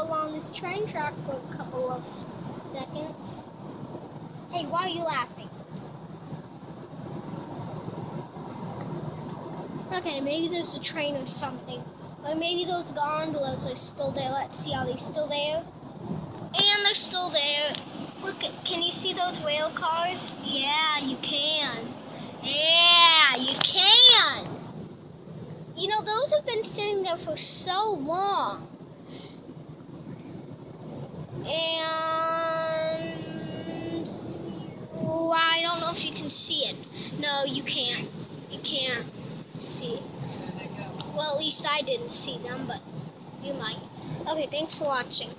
along this train track for a couple of seconds. Hey, why are you laughing? Okay, maybe there's a train or something. Or maybe those gondolas are still there. Let's see, are they still there? And they're still there. Look, can you see those rail cars? Yeah, you can. Yeah, you can. You know, those have been sitting there for so long. And oh, I don't know if you can see it. No, you can't. You can't see it. Well, at least I didn't see them, but you might. Okay, thanks for watching.